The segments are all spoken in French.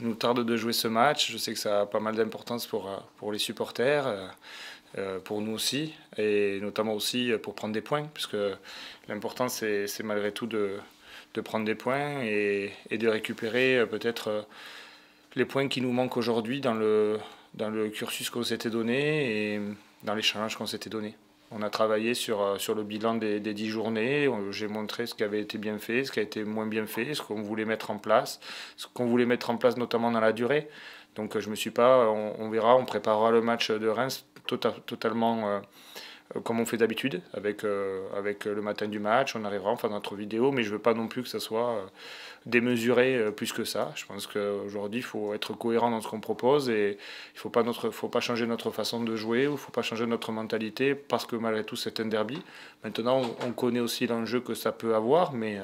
Nous tarde de jouer ce match. Je sais que ça a pas mal d'importance pour, euh, pour les supporters, euh, euh, pour nous aussi, et notamment aussi pour prendre des points, puisque l'important c'est malgré tout de, de, prendre des points et, et de récupérer peut-être les points qui nous manquent aujourd'hui dans le, dans le cursus qu'on s'était donné et dans les challenges qu'on s'était donnés. On a travaillé sur, euh, sur le bilan des, des 10 journées. J'ai montré ce qui avait été bien fait, ce qui a été moins bien fait, ce qu'on voulait mettre en place, ce qu'on voulait mettre en place notamment dans la durée. Donc je me suis pas, on, verra, on préparera le match de Reims tota-, totalement euh, euh, comme on fait d'habitude, avec, euh, avec le matin du match, on arrivera à faire notre vidéo, mais je ne veux pas non plus que ça soit euh, démesuré plus que ça. Je pense qu'aujourd'hui, il faut être cohérent dans ce qu'on propose et il ne faut, pas faut pas changer notre façon de jouer ou il ne faut pas changer notre mentalité parce que malgré tout, c'est un derby. Maintenant, on connaît aussi l'enjeu que ça peut avoir, mais,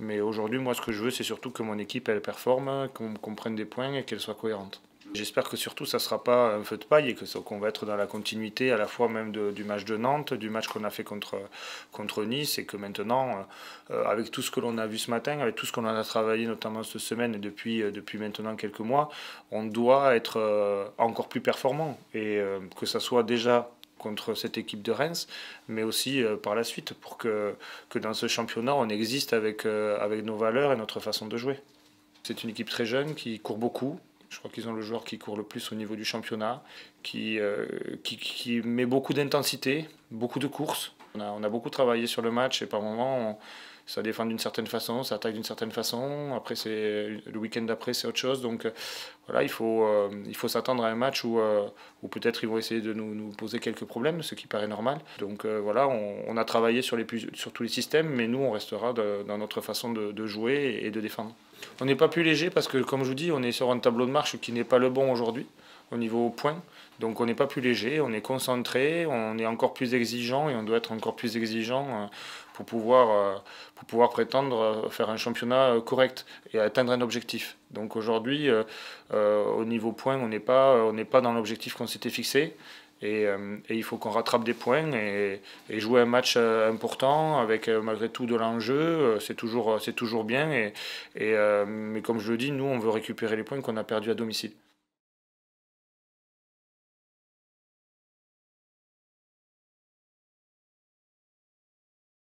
mais aujourd'hui, moi, ce que je veux, c'est surtout que mon équipe, elle performe, qu'on prenne des points et qu'elle soit cohérente. J'espère que surtout ça ne sera pas un feu de paille et qu'on va être dans la continuité à la fois même du match de Nantes, du match qu'on a fait contre, contre Nice et que maintenant, euh, avec tout ce que l'on a vu ce matin, avec tout ce qu'on a travaillé notamment cette semaine et depuis, euh, depuis maintenant quelques mois, on doit être euh, encore plus performant et que ça soit déjà contre cette équipe de Reims, mais aussi par la suite pour que, que dans ce championnat on existe avec, avec nos valeurs et notre façon de jouer. C'est une équipe très jeune qui court beaucoup, je crois qu'ils ont le joueur qui court le plus au niveau du championnat, qui, euh, qui, qui, met beaucoup d'intensité, beaucoup de courses. On a, on a, beaucoup travaillé sur le match et par moments, ça défend d'une certaine façon, ça attaque d'une certaine façon. Après, c'est le week-end d'après, c'est autre chose. Donc euh, voilà, il faut, euh, il faut s'attendre à un match où, où peut-être ils vont essayer de nous, nous, poser quelques problèmes, ce qui paraît normal. Donc voilà, on, a travaillé sur, les, sur tous les systèmes, mais nous, on restera dans notre façon de, de jouer et de défendre. On n'est pas plus léger parce que, comme je vous dis, on est sur un tableau de marche qui n'est pas le bon aujourd'hui au niveau point. Donc on n'est pas plus léger, on est concentré, on est encore plus exigeant et on doit être encore plus exigeant euh, pour pouvoir, euh, pour pouvoir prétendre faire un championnat euh, correct et atteindre un objectif. Donc aujourd'hui, au niveau point, on n'est pas, pas dans l'objectif qu'on s'était fixé. Et, et, il faut qu'on rattrape des points et, et, jouer un match important avec malgré tout de l'enjeu, c'est toujours, toujours bien. Et, et, mais comme je le dis, nous, on veut récupérer les points qu'on a perdus à domicile.